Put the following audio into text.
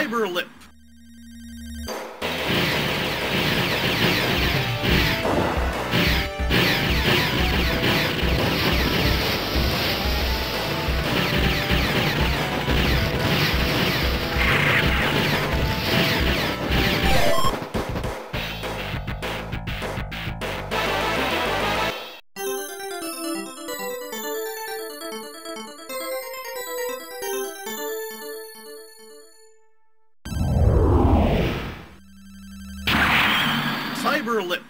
Cyberlip Cyberlip.